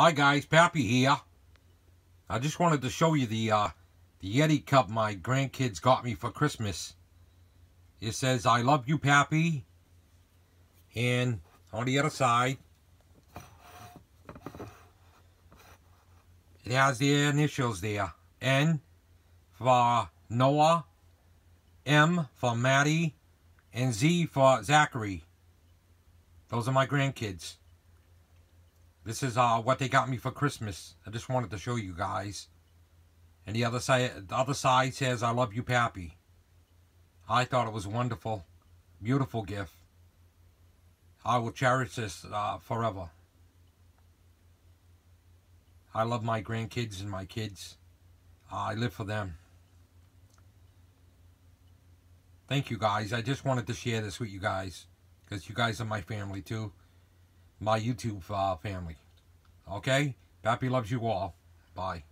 Hi guys, Pappy here. I just wanted to show you the uh, the Yeti cup my grandkids got me for Christmas. It says, I love you, Pappy. And on the other side, it has their initials there. N for Noah, M for Maddie, and Z for Zachary. Those are my grandkids. This is uh, what they got me for Christmas. I just wanted to show you guys. And the other side, the other side says, I love you, Pappy. I thought it was wonderful. Beautiful gift. I will cherish this uh, forever. I love my grandkids and my kids. Uh, I live for them. Thank you guys. I just wanted to share this with you guys. Because you guys are my family too my YouTube uh, family. Okay? Pappy loves you all. Bye.